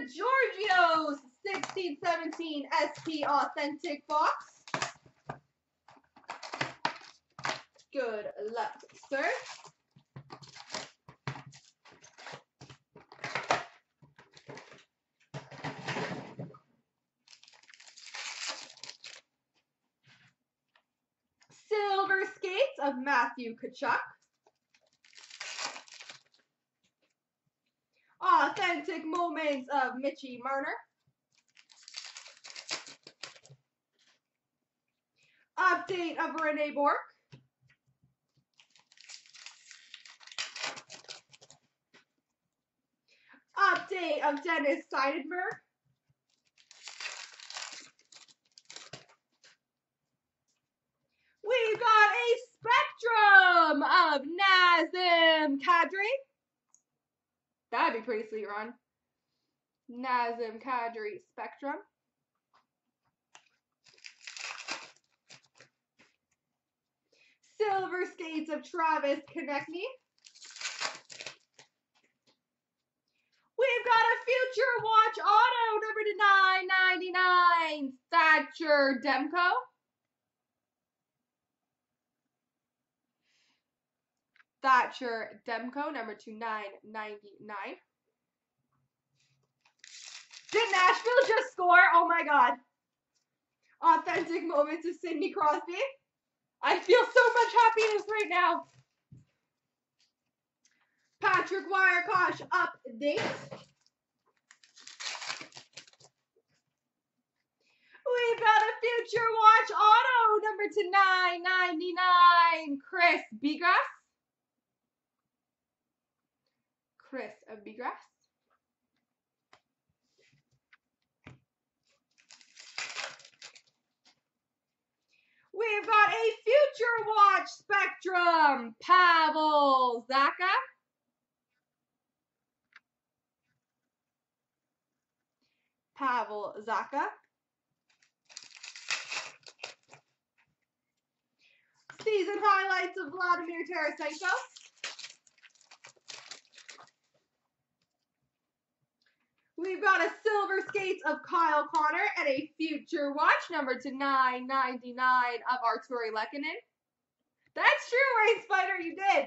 Georgios 1617 SP Authentic Box. Good luck, sir. Silver Skates of Matthew Tkachuk. Authentic Moments of Mitchie Marner. Update of Rene Bourque. Update of Dennis Seidenberg. We've got a spectrum of Nazem Kadri. That'd be pretty sweet, Ron. Nazem Kadri Spectrum. Silver Skates of Travis Konecny. We've got a Future Watch Auto number to 999 Thatcher Demko. Thatcher Demko, number to 999. Did Nashville just score? Oh my god. Authentic moments of Sidney Crosby. I feel so much happiness right now. Patrick Wiercioch update. We've got a Future Watch Auto number to 999 Chris Bigras. Chris of Bigras. We've got a Future Watch Spectrum, Pavel Zacha. Pavel Zacha. Season highlights of Vladimir Tarasenko. We've got a silver skates of Kyle Connor and a future watch number to 999 of Artturi Lehkonen. That's true, Rain Spider, you did.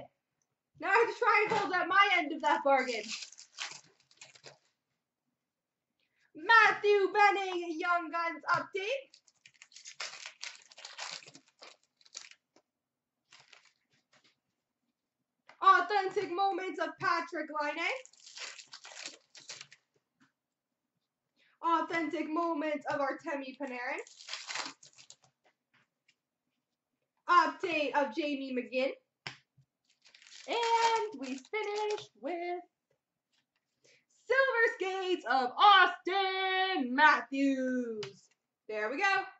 Now I have to try and hold up my end of that bargain. Matthew Benning Young Guns update. Authentic moments of Patrik Laine. Authentic moments of Artemi Panarin. Update of Jamie McGinn. And we finish with Silver Skates of Auston Matthews. There we go.